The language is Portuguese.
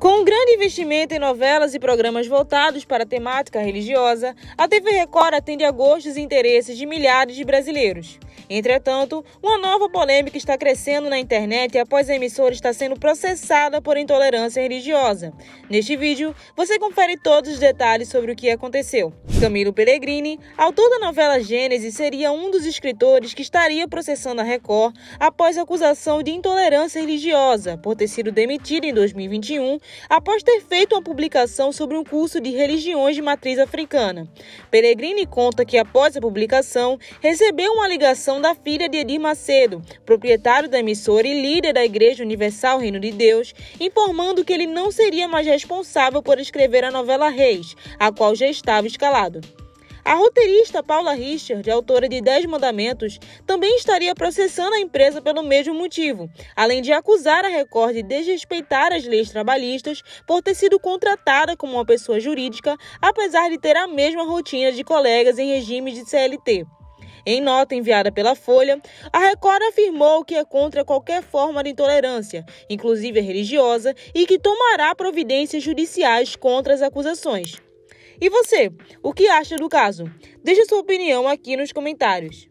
Com um grande investimento em novelas e programas voltados para a temática religiosa, a TV Record atende a gostos e interesses de milhares de brasileiros. Entretanto, uma nova polêmica está crescendo na internet após a emissora estar sendo processada por intolerância religiosa. Neste vídeo, você confere todos os detalhes sobre o que aconteceu. Camilo Pellegrini, autor da novela Gênesis, seria um dos escritores que estaria processando a Record após a acusação de intolerância religiosa por ter sido demitido em 2021 após ter feito uma publicação sobre um curso de religiões de matriz africana. Pellegrini conta que após a publicação recebeu uma ligação da filha de Edir Macedo, proprietário da emissora e líder da Igreja Universal Reino de Deus, informando que ele não seria mais responsável por escrever a novela Reis, a qual já estava escalado. A roteirista Paula Richard, autora de Dez Mandamentos, também estaria processando a empresa pelo mesmo motivo, além de acusar a Record de desrespeitar as leis trabalhistas por ter sido contratada como uma pessoa jurídica, apesar de ter a mesma rotina de colegas em regime de CLT. Em nota enviada pela Folha, a Record afirmou que é contra qualquer forma de intolerância, inclusive religiosa, e que tomará providências judiciais contra as acusações. E você, o que acha do caso? Deixe sua opinião aqui nos comentários.